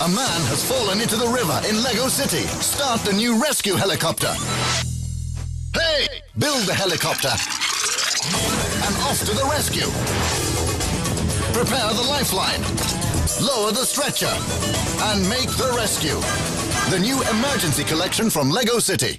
A man has fallen into the river in Lego City. Start the new rescue helicopter. Hey! Build the helicopter. And off to the rescue. Prepare the lifeline. Lower the stretcher. And make the rescue. The new emergency collection from Lego City.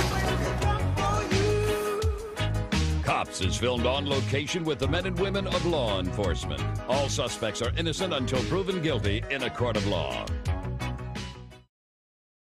Cops is filmed on location with the men and women of law enforcement. All suspects are innocent until proven guilty in a court of law.